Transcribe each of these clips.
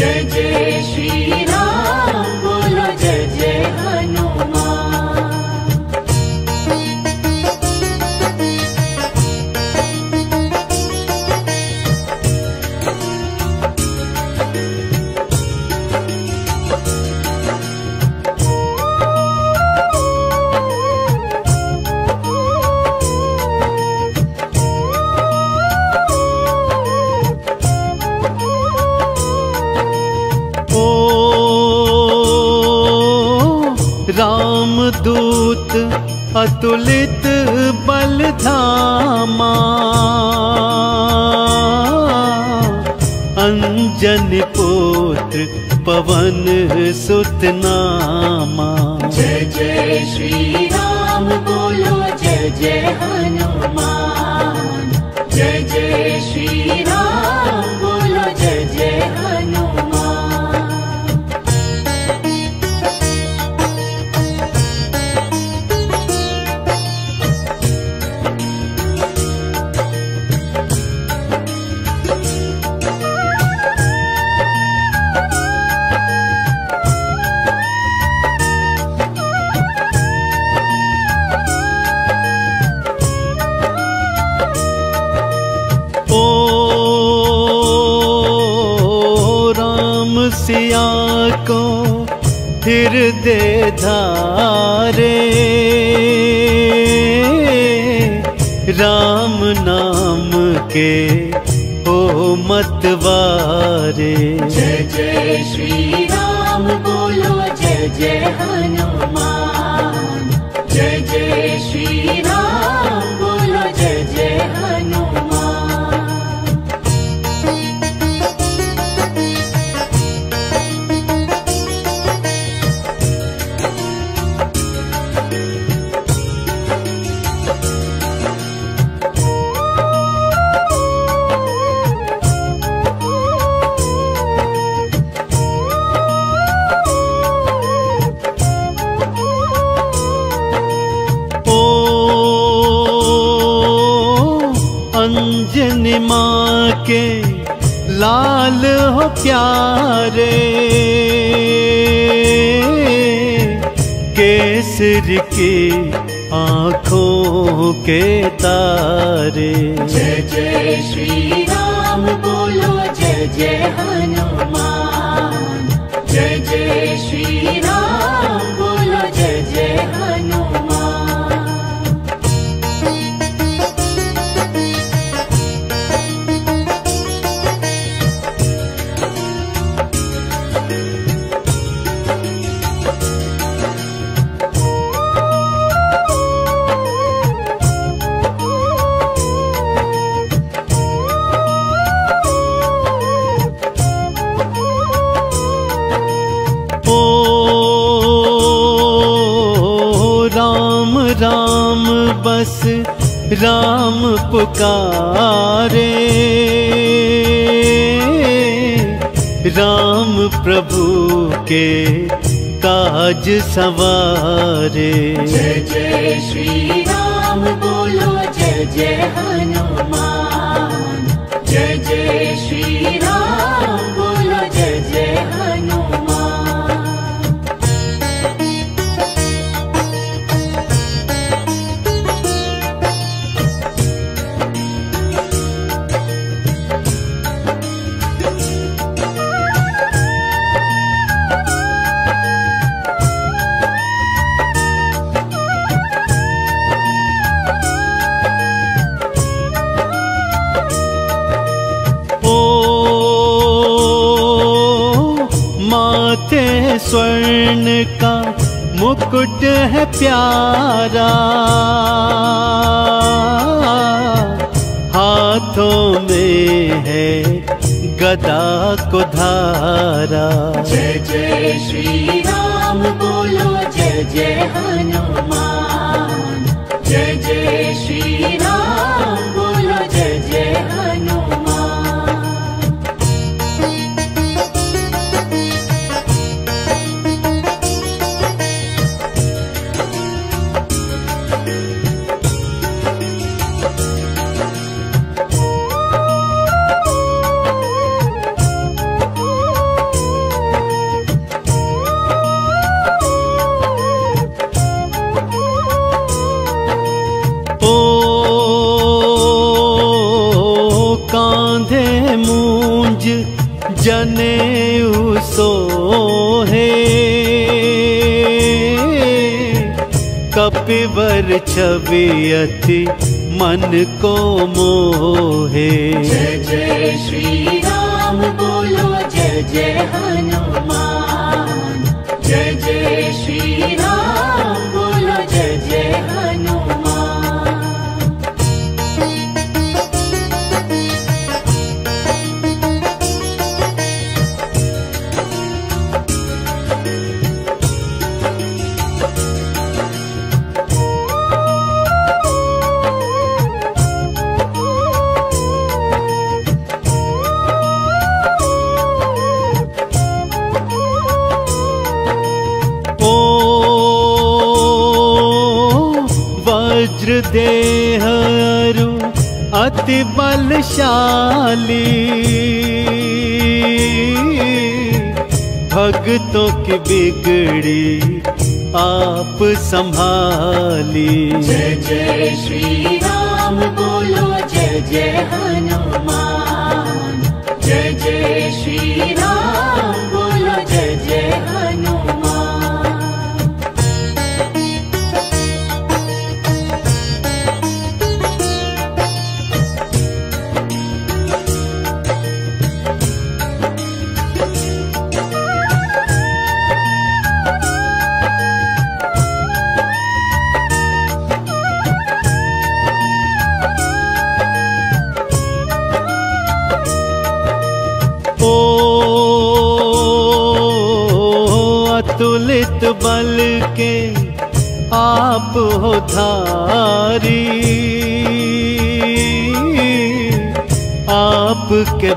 जय जय श्री पवन सुत नामा। जय जय श्री राम बोलो जय जय हनुमान। जय जय श्री हृदय धारे। राम नाम के ओ मतवारे जय जय श्री राम, बोलो जय जय हनुमान। अंजनी माँ के लाल हो प्यारे। केसर की आँखों के तारे। जय जय श्री राम बोलो, जय जय हनुमान। जय जय श्री राम बस राम पुकारे। राम प्रभु के काज सवारे। जय जय श्री राम बोलो, जय जय हनुमान। जय जय श्री राम स्वर्ण का मुकुट है प्यारा। हाथों में है गदा को धारा। जय जय श्री राम बोलो, जय जय कपिवर मन को मोहे। जय जय श्री राम बोलो जय जय अति बलशाली। भक्तों की बिगड़ी आप संभाली। जय जय श्री राम बोलो, जय जय हनुमान। जय जय श्री राम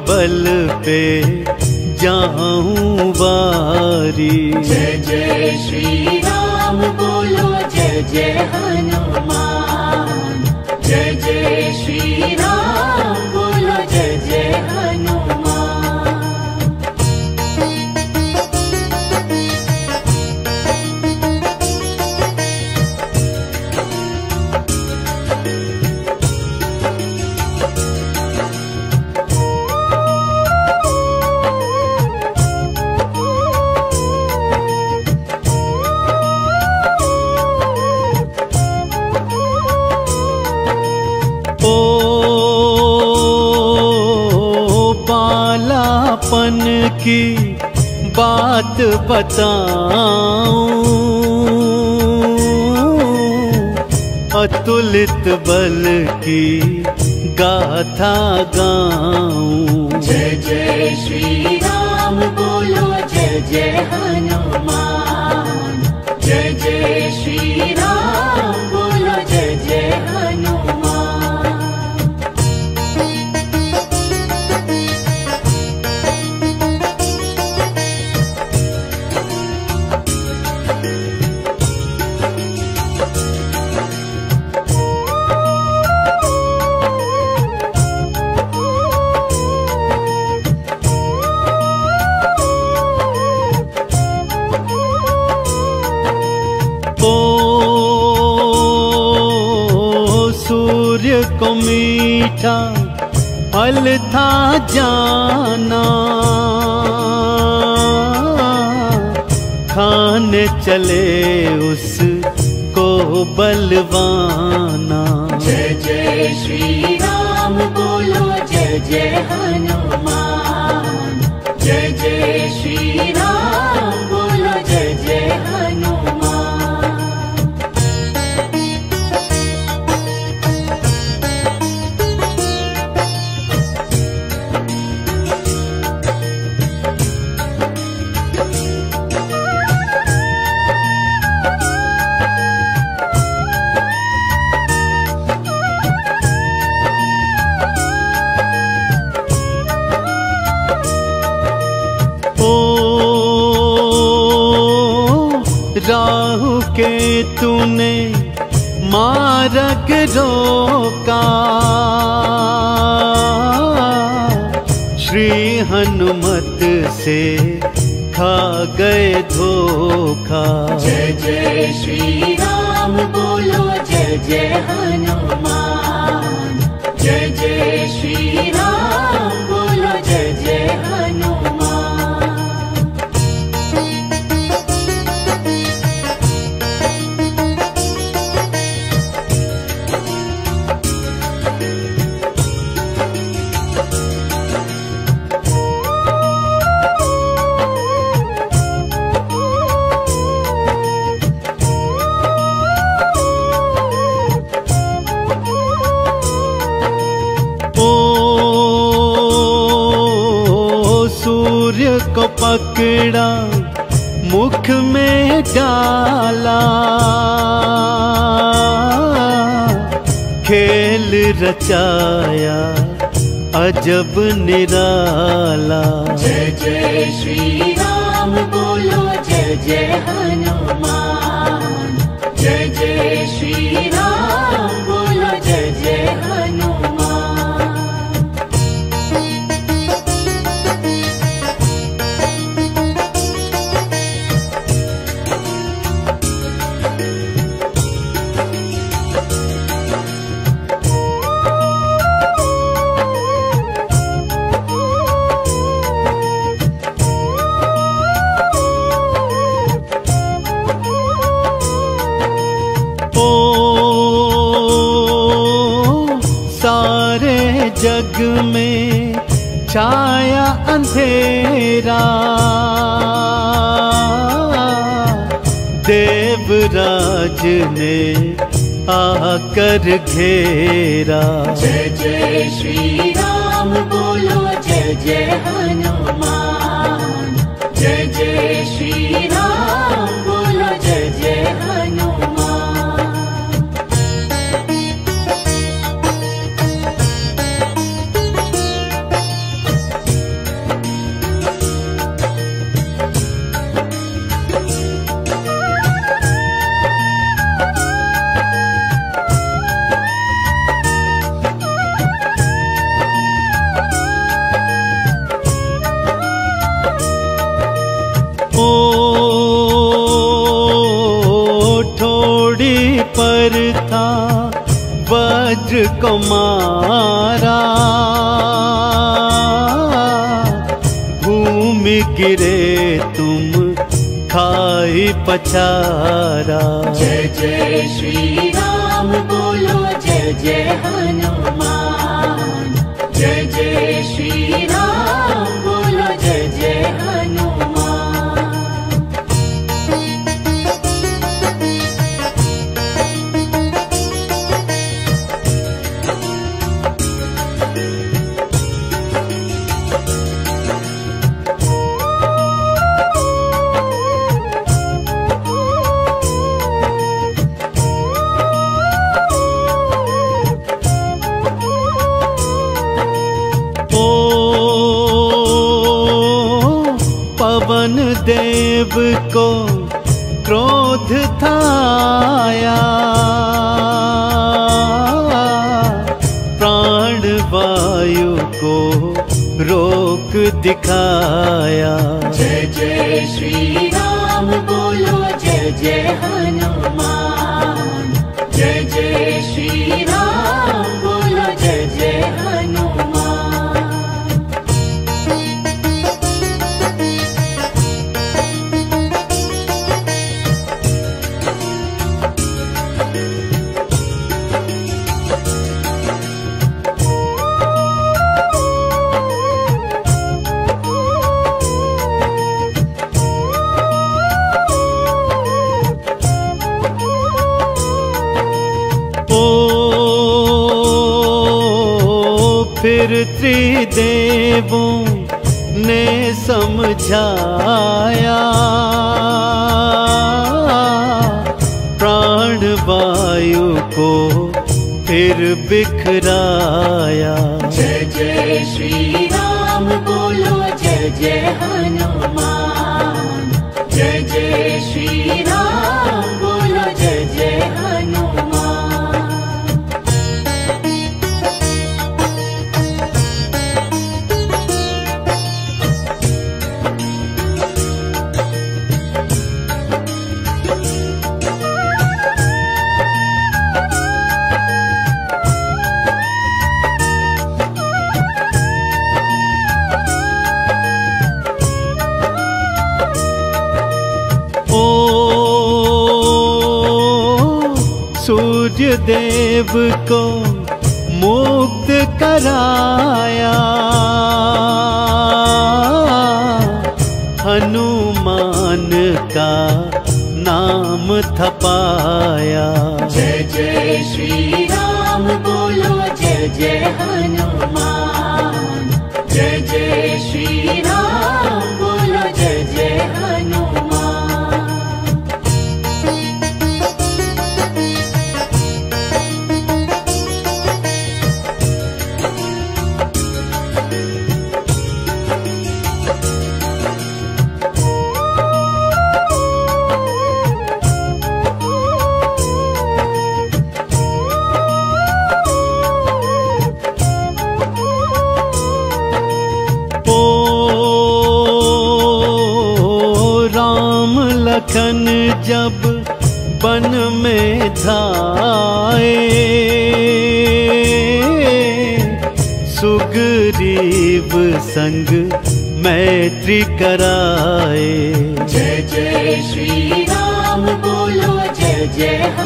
बल पे जाऊँ बारी जय जय श्री राम बोलो, जय जय हनुमान। जय जय श्री राम बताऊँ। अतुलित बल की गाथा गाऊं। जय जय श्री राम बोलो जय जय हनुमान। को मीठा फल था जाना। खाने चले उस को बलवाना। जय जय श्री राम बोलो, जय जय हनुमान। जय जय श्री राम राहु के तूने मारक रोका। श्री हनुमत से खा गए धोखा। जय जय श्री राम बोलो, जय जय हनुमान। जय जय श्री राम को पकड़ा, मुख में डाला। खेल रचाया, अजब निराला। जय जय श्री राम बोलो, जय जय हनुमान। जय जय श्री जग में छाया अंधेरा। देवराज ने आकर घेरा। जय जय श्री राम, बोलो जय जय पछारा जय जय श्री राम बोलो जय जय हनुमान श्रीराम बोलो जय जय हनुमान। समझाया प्राण वायु को फिर बिखराया। जय जय श्री राम बोलो, जय जय हनुमान। जय जय श्री राम देव को मुक्त कराया। हनुमान का नाम थपाया। जय जय श्री राम, बोलो जय जय जब बन में धाए। सुग्रीव संग मैत्री कराए। जय जय श्री राम बोलो, जय जय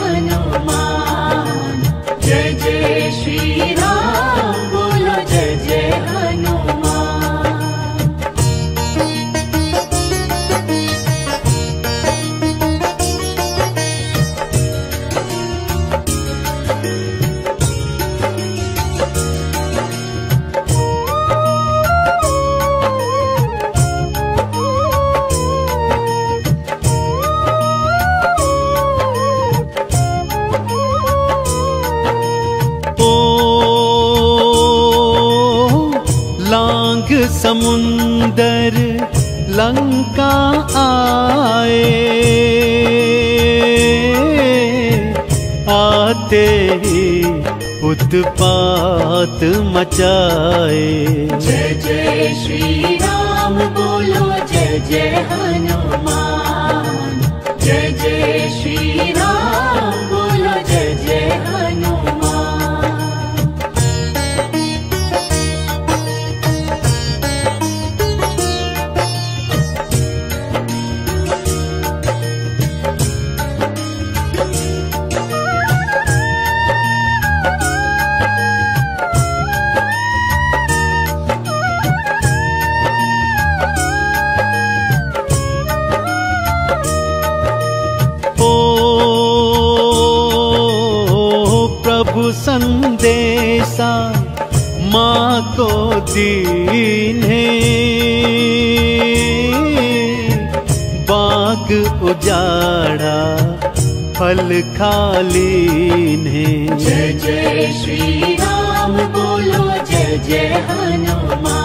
लांग समुंदर लंका आए। आते ही उत्पात मचाए। जय जय श्री राम बोलो जय जय हनुमान को दीन्हे। बाग उजाड़ा फल खाली ने जय जय श्री राम बोलो जय जय हनुमान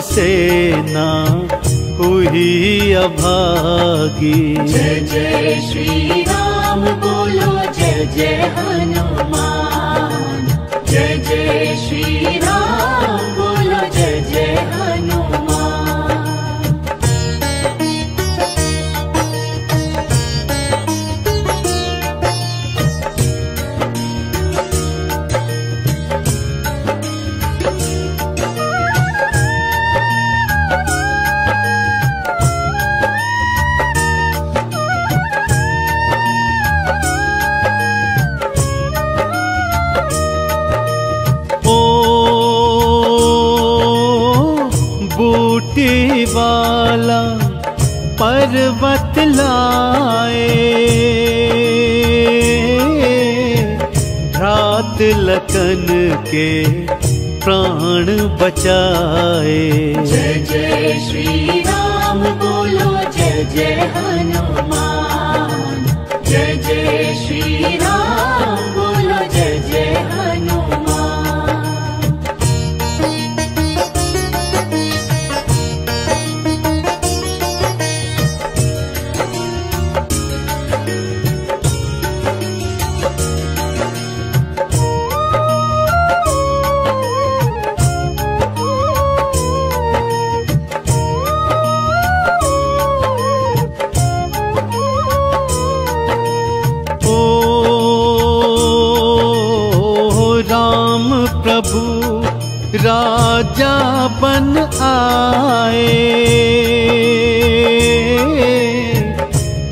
सेना हुई अभागी। जय जय श्री राम बोलो जय हनुमान लखन के प्राण बचाए। जय जय श्री राम बोलो, जय जय हनुमान। जय जय श्री राम लाए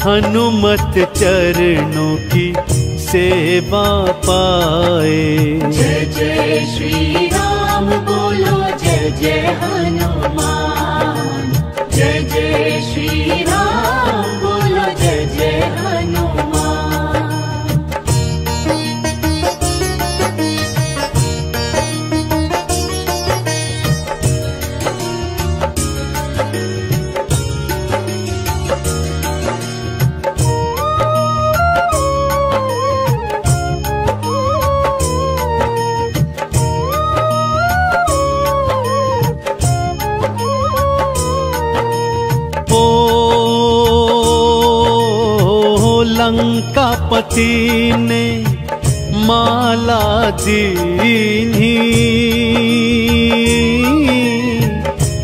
हनुमत चरणों की सेवा पाए। जय जय श्री राम बोलो, जय जय हनुमान। जय जय श्री राम लंकापति ने माला दीनी।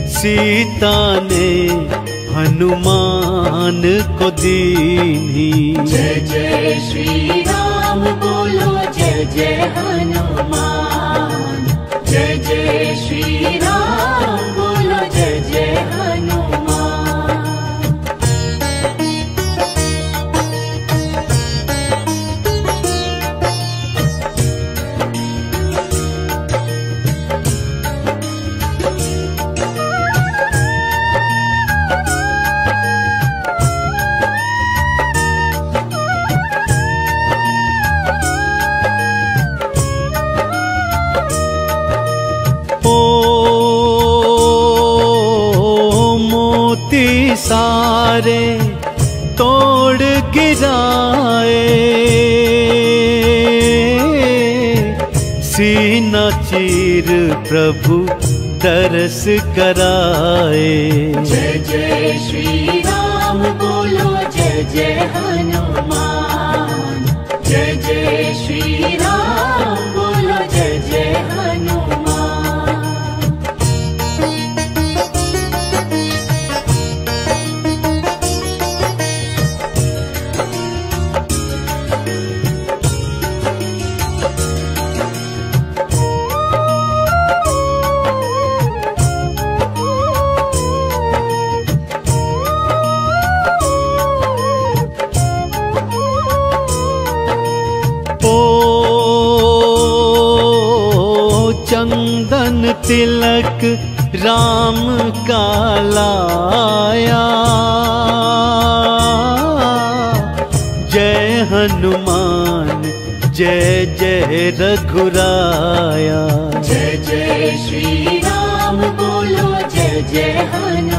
सीता ने हनुमान को दीनी। जय जय श्री राम बोलो, जय जय हनुमान। जय जय श्री राम बोलो, जय जय हनुमान। चीर प्रभु कराए। कराए। जय जय श्री राम बोलो जय जय राम का लाया। जय हनुमान जय जय रघुराया। जय जय श्री राम बोलो जय जय हनुमान